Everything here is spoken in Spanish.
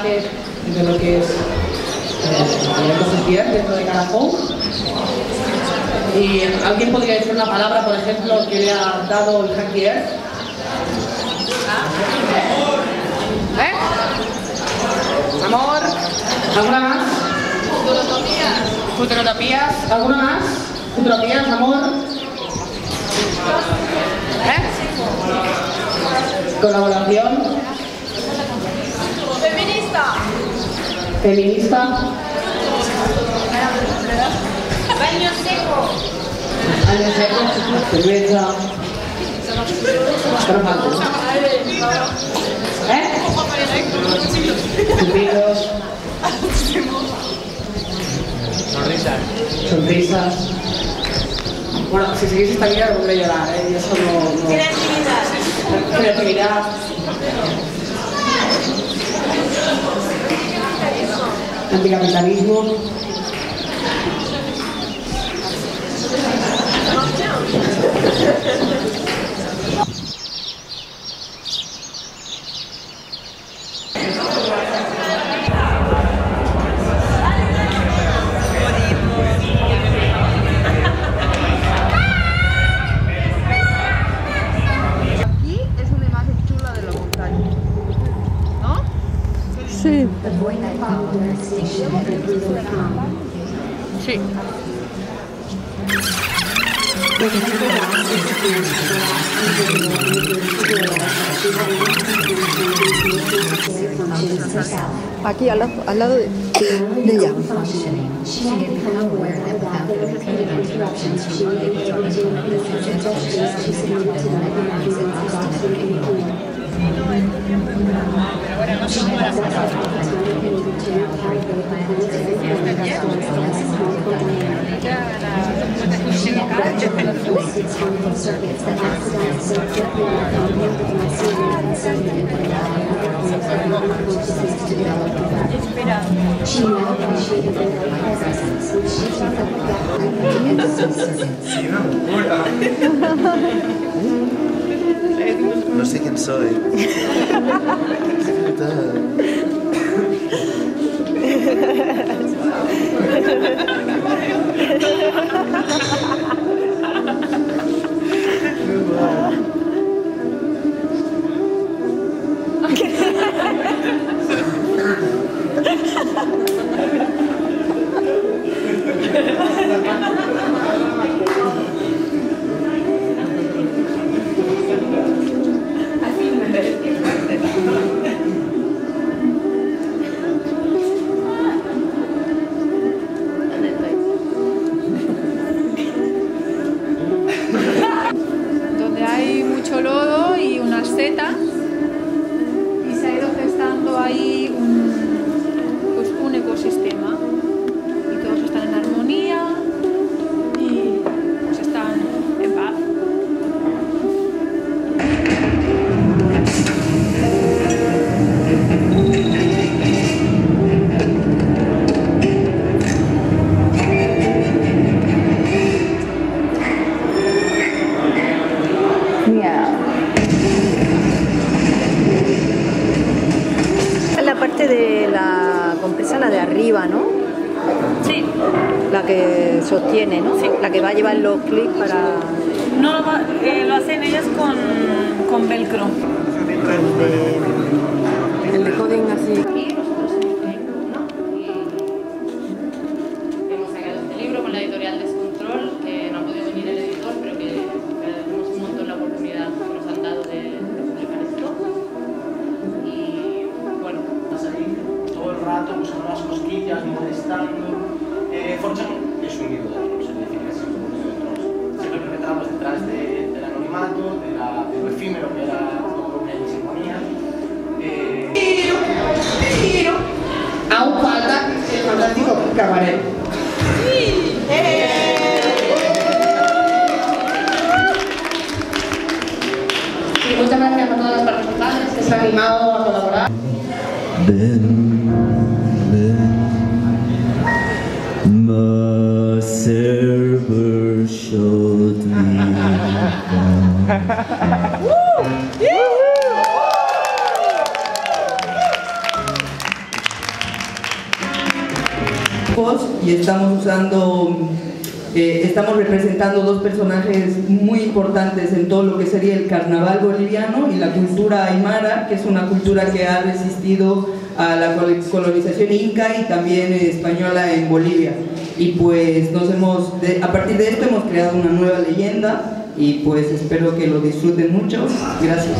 de lo que es eh, el dentro de Caracol. Y alguien podría decir una palabra, por ejemplo, que le ha dado el Hackier. ¿Eh? Amor. ¿Alguna más? Futurotopías. Futurotopías. ¿Alguna más? Futurotopías, amor. ¿Eh? Colaboración. Feminista. Baño seco. Años secos. Cerveza. ¿Qué nos falta? ¿Eh? Zumbidos. Sonrisas. Sonrisas. Bueno, si seguís esta me pondré a llorar, ¿eh? Y eso no... no... Creatividad. Creatividad. Anticapitalismo. 是。把给阿拉阿拉那样。circuits that She now appreciated their presence, which she thought that that might be music inside. Okay. Es la parte de la compresa, la de arriba, ¿no? Sí, La que sostiene, ¿no? La que va a llevar los clics para... no va- eh, lo hacen ellas con, con velcro. El decoding así. Aquí nosotros hemos buscando las cosquillas, molestando. Eh, Forchan es un nido de trolls, es decir, es un nido de trolls. Siempre perpetramos detrás de- del anonimato, de, la, de lo efímero que era todo lo que allí se ponía. Eh, Pero aún falta el fantástico cabaret. Y muchas gracias a todas las participantes que se han animado a colaborar. Y estamos usando, eh, estamos representando dos personajes muy importantes en todo lo que sería el carnaval boliviano y la cultura aymara, que es una cultura que ha resistido a la col- colonización inca y también española en Bolivia. Y pues nos hemos, a partir de esto hemos creado una nueva leyenda y pues espero que lo disfruten mucho. Gracias.